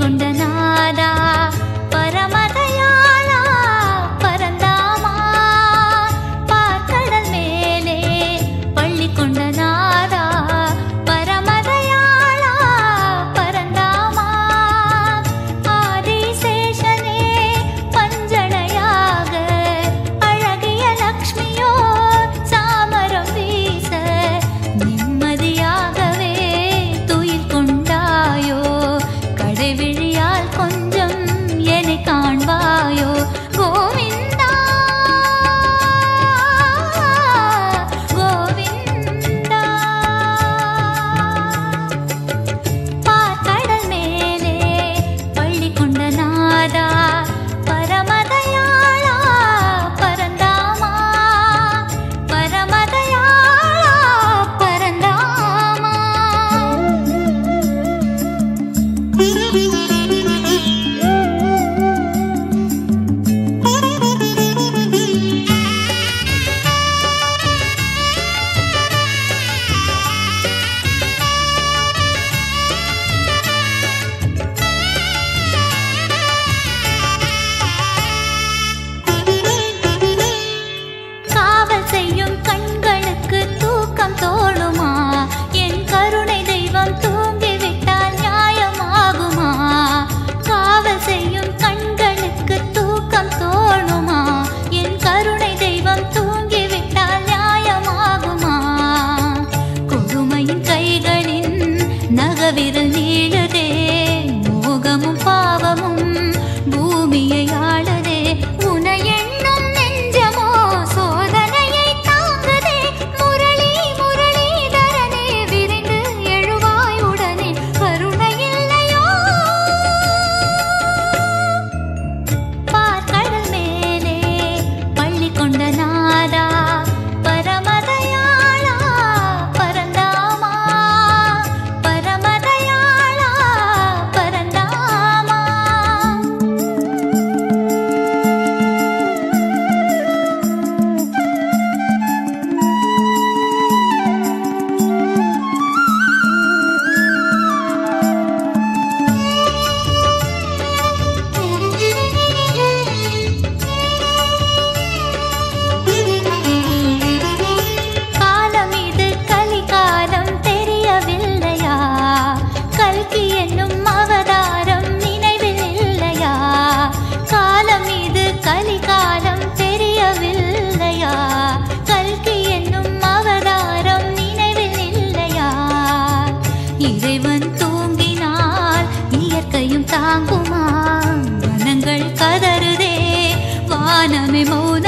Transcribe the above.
കൊണ്ടന Thank. தங்க விரல் நீள இதயம் தாங்குமா? வனங்கள் கதறுதே. வானமே மௌன